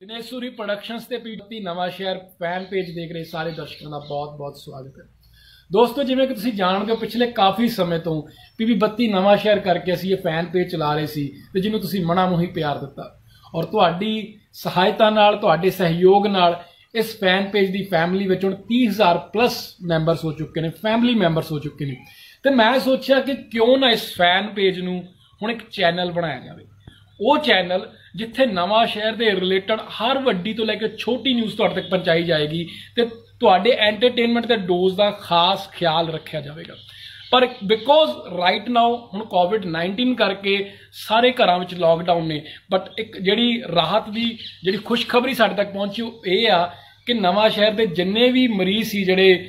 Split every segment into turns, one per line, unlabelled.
ਦਿਨੇਸ਼ੂਰੀ productions ਤੇ PT ਨਵਾਂ ਸ਼ਹਿਰ ਫੈਨ ਪੇਜ ਦੇਖ ਰਹੇ ਸਾਰੇ ਦਰਸ਼ਕਾਂ ਦਾ ਬਹੁਤ-ਬਹੁਤ ਸਵਾਗਤ ਹੈ। ਦੋਸਤੋ, ਜਿਵੇਂ ਕਿ ਤੁਸੀਂ ਜਾਣਦੇ ਹੋ ਪਿਛਲੇ ਕਾਫੀ ਸਮੇਂ ਤੋਂ ਪੀਪੀ 32 ਨਵਾਂ ਸ਼ਹਿਰ ਕਰਕੇ ਅਸੀਂ ਇਹ ਫੈਨ ਪੇਜ ਚਲਾ ਰਹੇ ਸੀ ਤੇ ਜਿਹਨੂੰ ਤੁਸੀਂ ਮਨਾ ਮੁਹੀ ਪਿਆਰ ਦਿੱਤਾ। ਔਰ ਤੁਹਾਡੀ ਸਹਾਇਤਾ ਨਾਲ, ਤੁਹਾਡੇ ਸਹਿਯੋਗ ਨਾਲ ਇਸ ਫੈਨ ਪੇਜ ਦੀ ਫੈਮਿਲੀ ਵਿੱਚ ਹੁਣ 30000 ਪਲੱਸ ਮੈਂਬਰਸ ਹੋ ਚੁੱਕੇ ਨੇ ਫੈਮਿਲੀ ਮੈਂਬਰਸ ਹੋ ਚੁੱਕੇ ਨੇ। ਤੇ ਮੈਂ ਸੋਚਿਆ ਕਿ ਕਿਉਂ ਨਾ ਇਸ ਫੈਨ ਪੇਜ ਨੂੰ ਹੁਣ ਇੱਕ ਚੈਨਲ ਬਣਾਇਆ ਜਾਵੇ। ਉਹ ਚੈਨਲ ਜਿੱਥੇ ਨਵਾਂ ਸ਼ਹਿਰ ਦੇ ਰਿਲੇਟਡ ਹਰ ਵੱਡੀ ਤੋਂ ਲੈ ਕੇ ਛੋਟੀ ਨਿਊਜ਼ ਤੁਹਾਡੇ ਤੱਕ ਪਹੁੰਚਾਈ ਜਾਏਗੀ ਤੇ ਤੁਹਾਡੇ ਐਂਟਰਟੇਨਮੈਂਟ ਦੇ ਡੋਜ਼ ਦਾ ਖਾਸ ਖਿਆਲ ਰੱਖਿਆ ਜਾਵੇਗਾ। ਪਰ ਬਿਕੋਜ਼ ਰਾਈਟ ਨਾਓ ਹੁਣ ਕੋਵਿਡ-19 ਕਰਕੇ ਸਾਰੇ ਘਰਾਂ ਵਿੱਚ ਲਾਕਡਾਊਨ ਨੇ ਬਟ ਇੱਕ ਜਿਹੜੀ ਰਾਹਤ ਦੀ ਜਿਹੜੀ ਖੁਸ਼ਖਬਰੀ ਸਾਡੇ ਤੱਕ ਪਹੁੰਚੀ ਉਹ ਇਹ ਆ ਕਿ ਨਵਾਂ ਸ਼ਹਿਰ ਦੇ ਜਿੰਨੇ ਵੀ ਮਰੀਜ਼ ਸੀ ਜਿਹੜੇ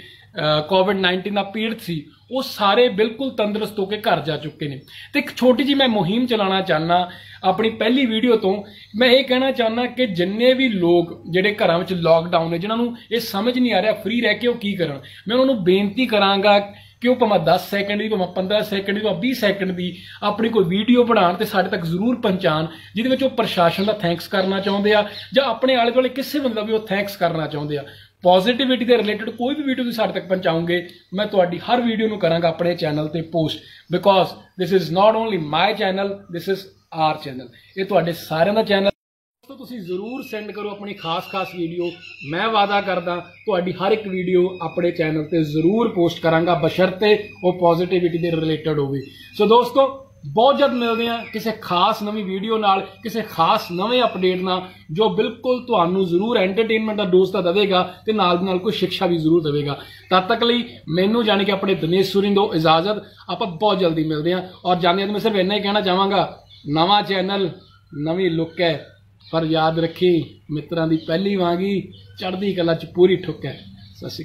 ਕੋਵਿਡ-19 ਦਾ ਪੀੜਤ ਸੀ, ਉਹ ਸਾਰੇ ਬਿਲਕੁਲ ਤੰਦਰੁਸਤ ਹੋ ਕੇ ਘਰ ਜਾ ਚੁੱਕੇ ਨੇ। ਤੇ ਇੱਕ ਛੋਟੀ ਜੀ ਮੈਂ ਮੁਹਿੰਮ ਚਲਾਉਣਾ ਚਾਹਨਾ ਆਪਣੀ ਪਹਿਲੀ ਵੀਡੀਓ ਤੋਂ, ਮੈਂ ਇਹ ਕਹਿਣਾ ਚਾਹਨਾ ਕਿ ਜਿੰਨੇ ਵੀ ਲੋਕ ਜਿਹੜੇ ਘਰਾਂ ਵਿੱਚ ਲੋਕਡਾਊਨ ਨੇ, ਜਿਨ੍ਹਾਂ ਨੂੰ ਇਹ ਸਮਝ ਨਹੀਂ ਆ ਰਿਹਾ ਫ੍ਰੀ ਰਹਿ ਕੇ ਉਹ ਕੀ ਕਰਨ? ਮੈਂ ਉਹਨਾਂ ਨੂੰ ਬੇਨਤੀ ਕਰਾਂਗਾ ਕਿ ਉਹ ਭਾਵੇਂ 10 ਸੈਕਿੰਡ ਦੀ, ਭਾਵੇਂ 15 ਸੈਕਿੰਡ ਦੀ, ਭਾਵੇਂ 20 ਸੈਕਿੰਡ ਦੀ ਆਪਣੀ ਕੋਈ ਵੀਡੀਓ ਬਣਾਉਣ ਤੇ ਸਾਡੇ ਤੱਕ ਜ਼ਰੂਰ ਪਹੁੰਚਾਣ ਜਿਹਦੇ ਵਿੱਚ ਉਹ ਪ੍ਰਸ਼ਾਸਨ ਦਾ ਥੈਂਕਸ ਕਰਨਾ ਚਾਹੁੰਦੇ ਆ ਜਾਂ ਆਪਣੇ ਆਲੇ ਦੁਆਲੇ ਕਿਸੇ ਬੰਦੇ ਦਾ ਵੀ ਉਹ ਥੈਂਕਸ ਕਰਨਾ ਚਾਹੁੰਦੇ ਆ। ਪੋਜ਼ਿਟਿਵਿਟੀ ਦੇ ਰਿਲੇਟਡ ਕੋਈ ਵੀ ਵੀਡੀਓ ਤੁਸੀਂ ਸਾਡੇ ਤੱਕ ਪਹੁੰਚਾਉਂਗੇ ਮੈਂ ਤੁਹਾਡੀ ਹਰ ਵੀਡੀਓ ਨੂੰ ਕਰਾਂਗਾ ਆਪਣੇ ਚੈਨਲ ਤੇ post because this is not only my channel this is our channel ਇਹ ਤੁਹਾਡੇ ਸਾਰਿਆਂ ਦਾ ਚੈਨਲ ਤੁਸੀਂ ਜ਼ਰੂਰ ਸੈਂਡ ਕਰੋ ਆਪਣੀ ਖਾਸ-ਖਾਸ ਵੀਡੀਓ ਮੈਂ ਵਾਅਦਾ ਕਰਦਾ, ਤੁਹਾਡੀ ਹਰ ਇੱਕ ਵੀਡੀਓ ਆਪਣੇ ਚੈਨਲ ਤੇ ਜ਼ਰੂਰ ਪੋਸਟ ਕਰਾਂਗਾ, ਬਸ਼ਰਤੇ ਉਹ ਪੋਜ਼ਿਟਿਵਿਟੀ ਦੇ ਰਿਲੇਟਡ ਹੋਵੇ। ਸੋ ਦੋਸਤੋ, ਬਹੁਤ ਜਲਦ ਮਿਲਦੇ ਆ ਕਿਸੇ ਖਾਸ ਨਵੀਂ ਵੀਡੀਓ ਨਾਲ, ਕਿਸੇ ਖਾਸ ਨਵੇਂ ਅਪਡੇਟ ਨਾਲ, ਜੋ ਬਿਲਕੁਲ ਤੁਹਾਨੂੰ ਜ਼ਰੂਰ ਐਂਟਰਟੇਨਮੈਂਟ ਦਾ ਡੋਜ਼ ਤਾਂ ਦੇਵੇਗਾ ਤੇ ਨਾਲ ਦੀ ਨਾਲ ਕੋਈ ਸਿੱਖਿਆ ਵੀ ਜ਼ਰੂਰ ਦੇਵੇਗਾ। ਤਦ ਤੱਕ ਲਈ ਮੈਨੂੰ ਜਾਣੀ ਕਿ ਆਪਣੇ ਦਿਨੇਸ਼ ਸੁਰਿੰਦੋ ਇਜਾਜ਼ਤ। ਆਪਾਂ ਬਹੁਤ ਜਲਦੀ ਮਿਲਦੇ ਆ ਔਰ ਜਾਣਦੇ ਮੈਂ ਸਿਰਫ ਇੰਨਾ ਹੀ ਕਹਿਣਾ ਚਾਹਾਂਗਾ, ਨਵਾਂ ਚੈਨਲ ਨਵੀਂ ਲੁੱਕ ਹੈ। ਪਰ ਯਾਦ ਰੱਖੀ, ਮਿੱਤਰਾਂ ਦੀ ਪਹਿਲੀ ਵਾਂਗੀ ਚੜ੍ਹਦੀ ਕਲਾ ਚ ਪੂਰੀ ਠੁੱਕ ਹੈ। ਸਤਿ ਸ਼੍ਰੀ